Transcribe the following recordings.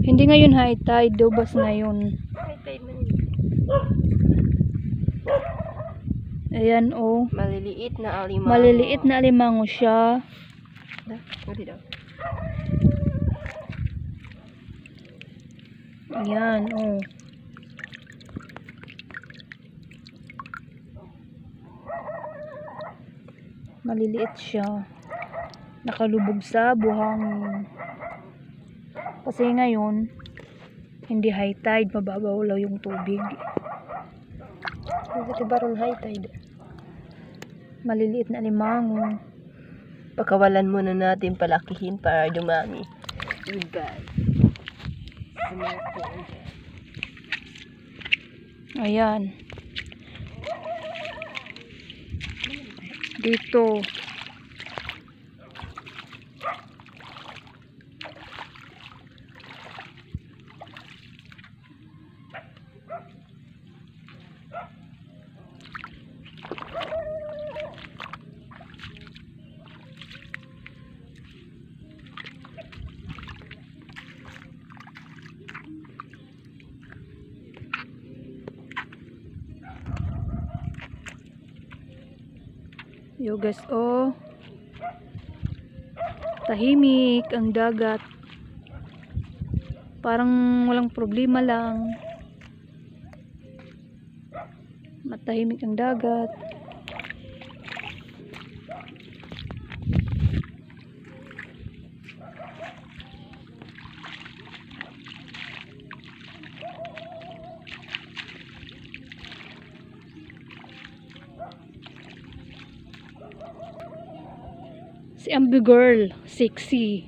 Hindi ngayon high tide, dobas na yun. High tide man Ayan oh. Maliliit na alimango. Maliliit na alimango siya. Pwede daw. Ayan oh. Maliliit siya. Nakalubog sa buhangin. Kasi ngayon, hindi high tide, mababaw lang yung tubig. Buti baron high tide. Maliliit na alimango. Pakawalan muna natin palakihin para dumami. Goodbye. Ayan. Dito. Yo guys, oh. Tahimik ang dagat. Parang walang problema lang. Matahimik ang dagat. Si Girl, sexy.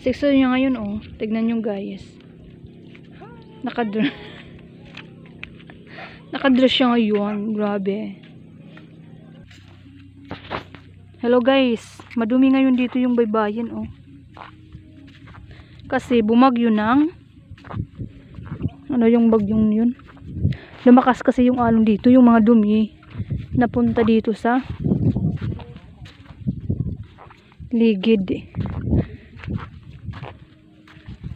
Sexy niya ngayon, oh. Tignan nyo, guys. Nakadress. Nakadress siya ngayon. Grabe. Hello, guys. Madumi ngayon dito yung baybayin, oh. Kasi bumagyo ng ano yung bagyong yun. Lumakas kasi yung alon dito, yung mga dumi napunta dito sa ligid.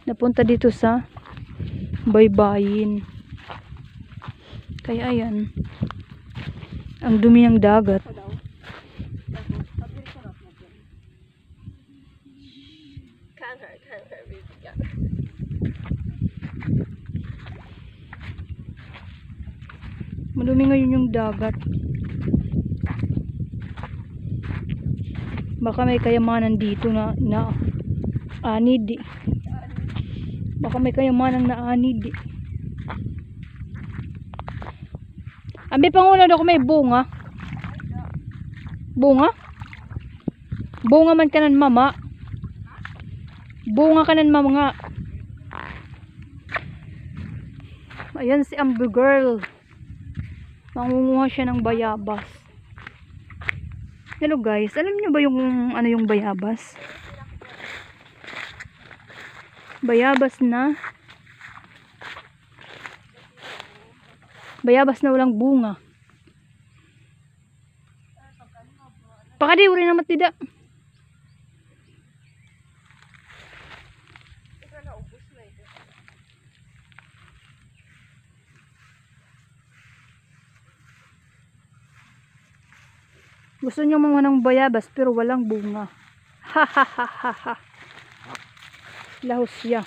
Napunta dito sa baybayin. Kaya ayan ang dumi ng dagat. Madumi ngayon yung dagat baka may kayamanan dito na na anid baka may kayamanan na anid. Ambi pangunan ako may bunga. Bunga? Bunga man kanan mama. Bunga kanan mama nga. Ayan si Amber Girl. Mangunguha siya ng bayabas. Hello guys, alam niyo ba yung ano yung bayabas? Bayabas na Bayabas na walang bunga. Pakadi uri namat tidak. Gusto niyo mga ng bayabas pero walang bunga. Ha ha ha ha ha. Lahos siya.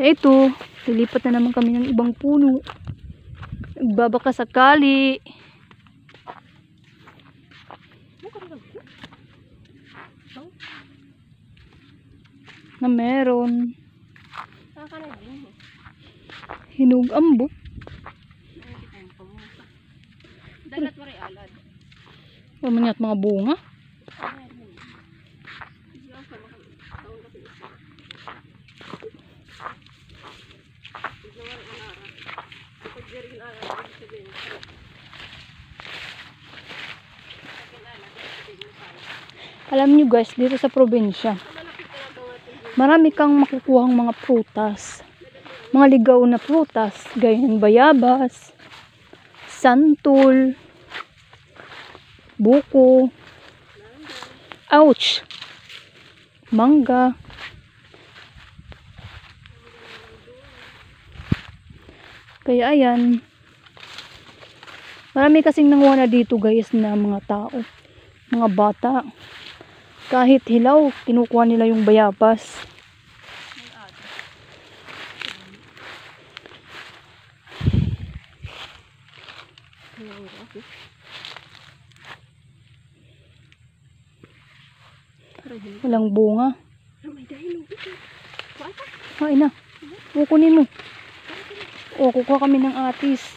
Eto, lilipat na naman kami ng ibang puno. Nagbabaka sakali. Na meron. Saan ka na din? Hinog ambo. Dalat mo rin alad. Pamangat mga bunga. Alam nyo guys, dito sa probinsya, marami kang makukuhang mga prutas. Mga ligaw na prutas, gaya ng bayabas, santol, buko, Ouch! Mangga. Kaya ayan. Marami kasing nanguha na dito guys na mga tao. Mga bata. Kahit hilaw, kinukuha nila yung bayabas. Walang bunga. May dahil Kain na. Kukunin mo. O, kukuha kami ng atis.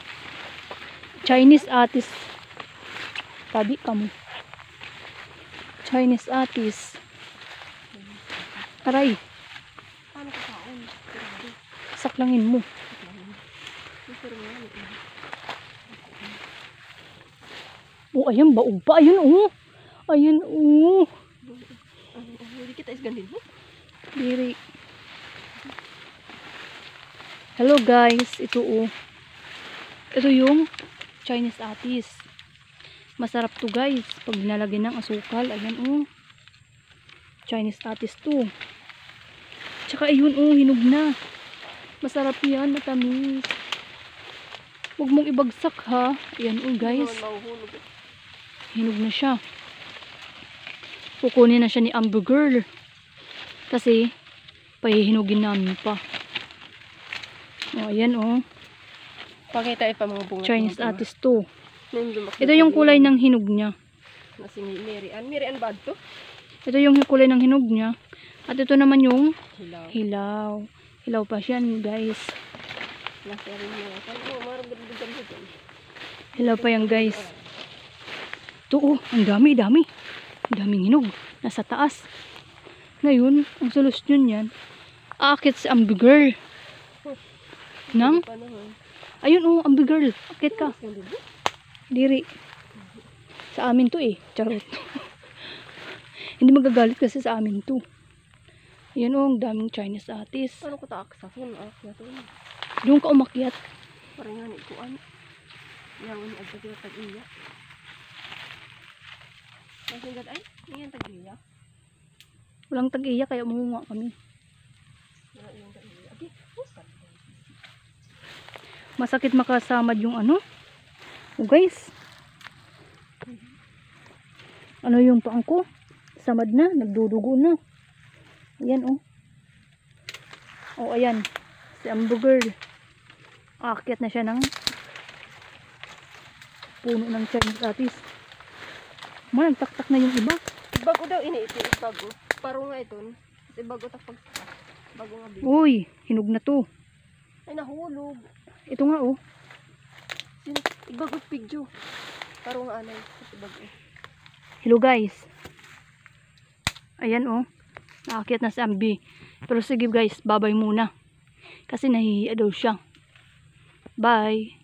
Chinese atis. Tabi ka mo. Chinese atis. Aray, saklangin mo. Pero nga, O, ayan, baog pa. Ayun, oh. Ayun, oh. hindi kita isgandin mo. Diri. Hello guys, ito oh. Ito yung Chinese atis. Masarap to guys pag nalagyan ng asukal. Ayan oh. Chinese atis to. Tsaka ayun oh, hinog na. Masarap yan, matamis. Huwag mong ibagsak ha. Ayan oh guys. Mahuhulog. Hinog na siya. Kukunin na siya ni Amber Girl. Kasi, pahihinugin namin pa. O, ayan o. Pakita ay pa mga bunga. Chinese atis to. Ito yung kulay ng hinog niya. Na si Mary Ann. Mary Ann bad to? Ito yung kulay ng hinog niya. At ito naman yung Hilaw. hilaw. Hilaw pa siya guys. Hilaw pa yan guys. Ito oh, ang dami, dami. Ang daming hinog. Nasa taas. Ngayon, ang solusyon yan, aakit si Amber Girl. Nang? Ayun oh, Amber Girl. Akit ka. Diri. Sa amin to eh. Charot. Hindi magagalit kasi sa amin to. Ayan oh, ang daming Chinese atis. Paano ko taaksason? Akyat to. Doon ka umakyat. Parang nga ni kuan. Yawan agad yung tag-iya. Masingad ay, iyan tag-iya. Walang tag-iya kaya umuha kami. Usap. Masakit makasamad yung ano. Oh guys. Ano yung pang ko? Samad na. Nagdudugo na. Ayan oh. Oh ayan. Si Amber Girl. Aakyat na siya ng puno ng Chinese atis. Man, nagtaktak na yung iba. Bago daw iniiti, bago. Paro nga ito. Kasi bago tapag bago nga big. Uy, hinog na to. Ay nahulog. Ito nga oh. Sin ibagot pigyo. Paro nga anay. Kasi bago. Hello guys. Ayan oh. Naakyat na si Ambi. Pero sige guys, babay muna. Kasi nahihiya daw siya. Bye.